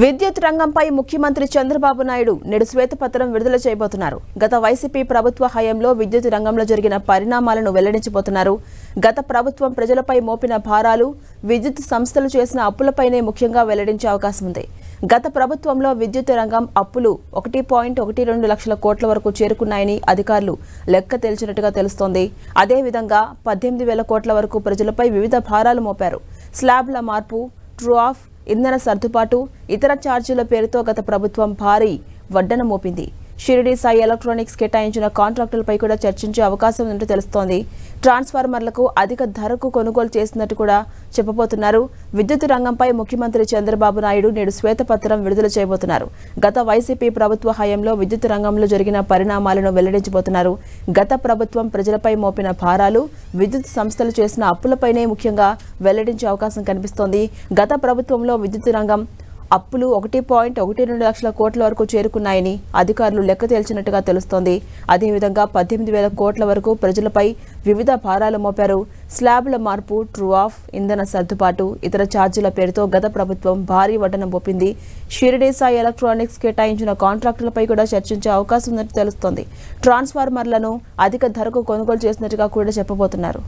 విద్యుత్ రంగంపై ముఖ్యమంత్రి చంద్రబాబు నాయుడు నేడు శ్వేతపత్రం విడుదల చేయబోతున్నారు. గత వైసీపీ ప్రభుత్వ హయాంలో విద్యుత్ రంగంలో జరిగిన పరిణామాలను వెల్లడించబోతున్నారు. గత ప్రభుత్వం ప్రజలపై మోపిన భారాలు విద్యుత్ సంస్థలు చేసిన అప్పులపైనే ముఖ్యంగా వెల్లడించే అవకాశం ఉంది. గత ప్రభుత్వంలో విద్యుత్ రంగం అప్పులు ఒకటి పాయింట్ ఒకటి రెండు లక్షల కోట్ల వరకు చేరుకున్నాయని అధికారులు లెక్క తేల్చినట్టుగా తెలుస్తోంది. అదేవిధంగా పద్దెనిమిది వేల కోట్ల వరకు ప్రజలపై వివిధ భారాలు మోపారు. స్లాబ్ల మార్పు ట్రూ ఆఫ్ ఇంధన సర్దుబాటు ఇతర ఛార్జీల పేరుతో గత ప్రభుత్వం భారీ వడ్డన మోపింది. షిరిడి సాయి ఎలక్ట్రానిక్స్ కేటాయించిన కాంట్రాక్టులపై కూడా చర్చించే అవకాశం ఉన్నట్టు తెలుస్తోంది. ట్రాన్స్ఫార్మర్లకు అధిక ధరకు కొనుగోలు చేసినట్టు కూడా చెప్పబోతున్నారు. విద్యుత్ రంగంపై ముఖ్యమంత్రి చంద్రబాబు నాయుడు నేడు శ్వేతపత్రం విడుదల చేయబోతున్నారు. గత వైసీపీ ప్రభుత్వ హయాంలో విద్యుత్ రంగంలో జరిగిన పరిణామాలను వెల్లడించబోతున్నారు. గత ప్రభుత్వం ప్రజలపై మోపిన భారాలు విద్యుత్ సంస్థలు చేసిన అప్పులపైనే ముఖ్యంగా వెల్లడించే అవకాశం కనిపిస్తోంది. గత ప్రభుత్వంలో విద్యుత్ రంగం అప్పులు ఒకటి పాయింట్ ఒకటి రెండు లక్షల కోట్ల వరకు చేరుకున్నాయని అధికారులు లెక్క తేల్చినట్టుగా తెలుస్తోంది. అదేవిధంగా పద్దెనిమిది వేల కోట్ల వరకు ప్రజలపై వివిధ భారాలు మోపారు. స్లాబ్ల మార్పు ట్రూ ఆఫ్ ఇంధన సర్దుబాటు ఇతర ఛార్జీల పేరుతో గత ప్రభుత్వం భారీ వడ్డన మోపింది. షిరిడి సాయి ఎలక్ట్రానిక్స్ కేటాయించిన కాంట్రాక్టులపై కూడా చర్చించే అవకాశం ఉందని తెలుస్తోంది. ట్రాన్స్ఫార్మర్లను అధిక ధరకు కొనుగోలు చేసినట్టుగా కూడా చెప్పబోతున్నారు.